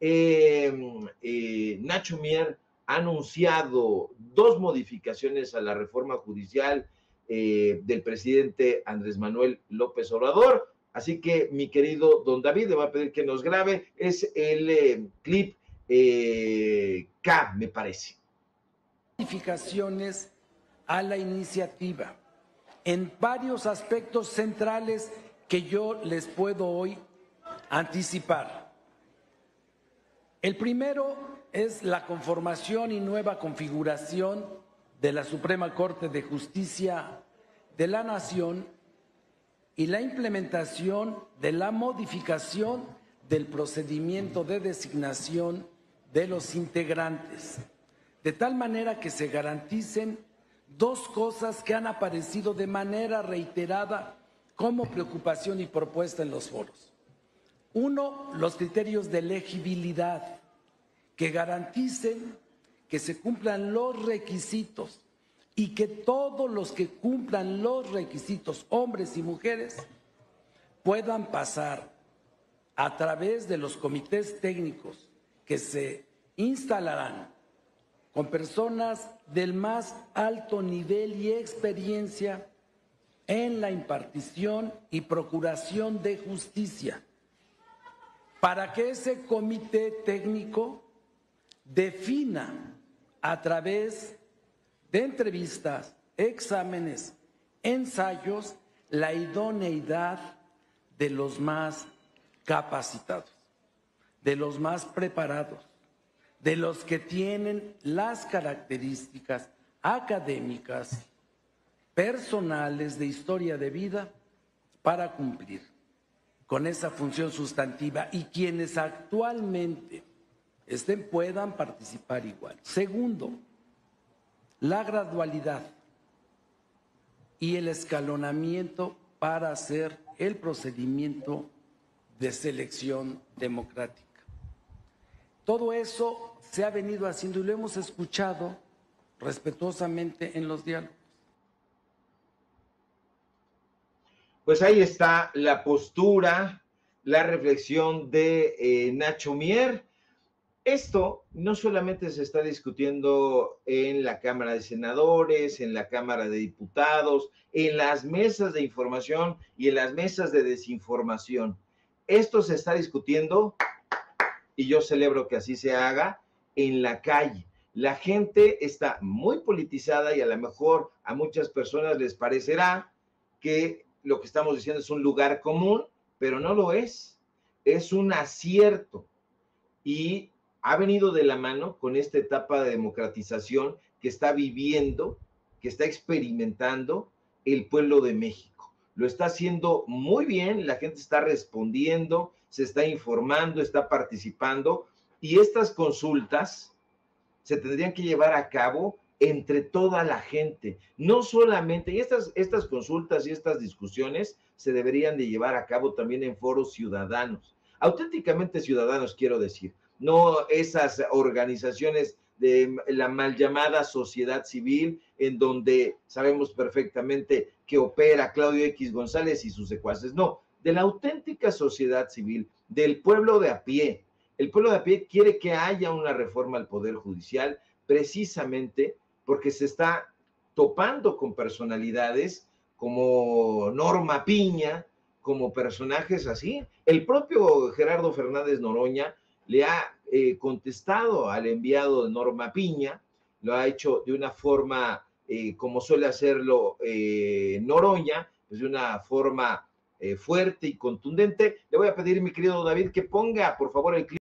eh, Nacho Mier ha anunciado dos modificaciones a la reforma judicial del presidente Andrés Manuel López Obrador. Así que mi querido don David le va a pedir que nos grabe. Es el clip K, me parece. Modificaciones a la iniciativa en varios aspectos centrales que yo les puedo hoy anticipar. El primero es la conformación y nueva configuración de la Suprema Corte de Justicia de la Nación y la implementación de la modificación del procedimiento de designación de los integrantes, de tal manera que se garanticen dos cosas que han aparecido de manera reiterada como preocupación y propuesta en los foros. Uno, los criterios de elegibilidad que garanticen que se cumplan los requisitos y que todos los que cumplan los requisitos, hombres y mujeres, puedan pasar a través de los comités técnicos que se instalarán con personas del más alto nivel y experiencia en la impartición y procuración de justicia, para que ese comité técnico defina a través de entrevistas, exámenes, ensayos, la idoneidad de los más capacitados, de los más preparados, de los que tienen las características académicas, personales de historia de vida para cumplir con esa función sustantiva y quienes actualmente estén puedan participar igual. Segundo, la gradualidad y el escalonamiento para hacer el procedimiento de selección democrática. Todo eso se ha venido haciendo y lo hemos escuchado respetuosamente en los diálogos. Pues ahí está la postura, la reflexión de eh, Nacho Mier. Esto no solamente se está discutiendo en la Cámara de Senadores, en la Cámara de Diputados, en las mesas de información y en las mesas de desinformación. Esto se está discutiendo y yo celebro que así se haga en la calle. La gente está muy politizada y a lo mejor a muchas personas les parecerá que lo que estamos diciendo es un lugar común, pero no lo es. Es un acierto y ha venido de la mano con esta etapa de democratización que está viviendo, que está experimentando el pueblo de México. Lo está haciendo muy bien, la gente está respondiendo, se está informando, está participando y estas consultas se tendrían que llevar a cabo entre toda la gente, no solamente, y estas, estas consultas y estas discusiones se deberían de llevar a cabo también en foros ciudadanos, auténticamente ciudadanos quiero decir, no esas organizaciones de la mal llamada sociedad civil, en donde sabemos perfectamente que opera Claudio X González y sus secuaces, no, de la auténtica sociedad civil, del pueblo de a pie. El pueblo de a pie quiere que haya una reforma al Poder Judicial precisamente porque se está topando con personalidades como Norma Piña, como personajes así. El propio Gerardo Fernández Noroña le ha eh, contestado al enviado de Norma Piña, lo ha hecho de una forma eh, como suele hacerlo eh, Noroña, pues de una forma fuerte y contundente. Le voy a pedir, mi querido David, que ponga por favor el clip